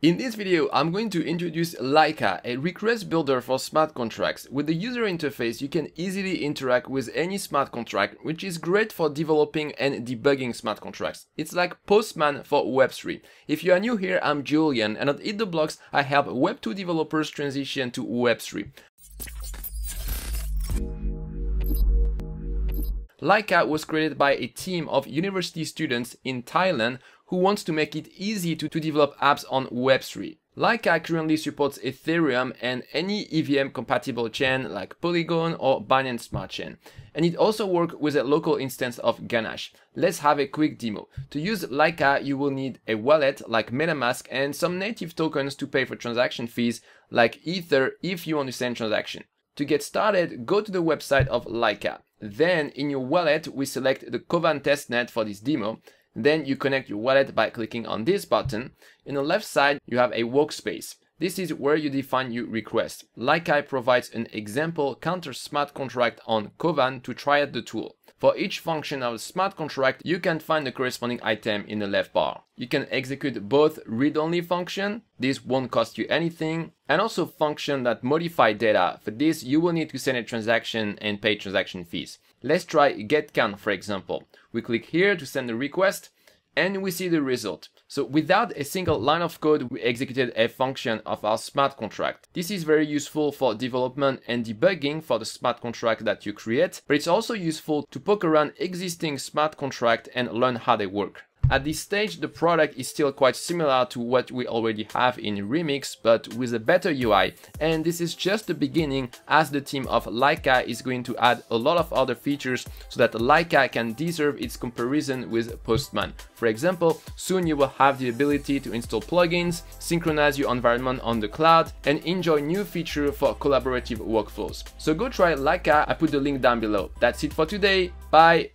In this video, I'm going to introduce Laika, a request builder for smart contracts. With the user interface, you can easily interact with any smart contract, which is great for developing and debugging smart contracts. It's like Postman for Web3. If you are new here, I'm Julien, and at Eat the Blocks, I help Web2 developers transition to Web3. Laika was created by a team of university students in Thailand who wants to make it easy to, to develop apps on Web3. Laika currently supports Ethereum and any EVM compatible chain like Polygon or Binance Smart Chain. And it also works with a local instance of Ganache. Let's have a quick demo. To use Laika, you will need a wallet like MetaMask and some native tokens to pay for transaction fees like Ether if you want to send transaction. To get started, go to the website of Laika. Then in your wallet, we select the Kovan testnet for this demo then you connect your wallet by clicking on this button. In the left side, you have a workspace. This is where you define your request. Laika provides an example counter smart contract on Kovan to try out the tool. For each function of a smart contract, you can find the corresponding item in the left bar. You can execute both read-only function, this won't cost you anything, and also function that modify data. For this, you will need to send a transaction and pay transaction fees. Let's try getCount for example. We click here to send the request and we see the result. So without a single line of code, we executed a function of our smart contract. This is very useful for development and debugging for the smart contract that you create, but it's also useful to poke around existing smart contract and learn how they work. At this stage, the product is still quite similar to what we already have in Remix, but with a better UI. And this is just the beginning as the team of Laika is going to add a lot of other features so that Laika can deserve its comparison with Postman. For example, soon you will have the ability to install plugins, synchronize your environment on the cloud, and enjoy new features for collaborative workflows. So go try Laika, I put the link down below. That's it for today, bye!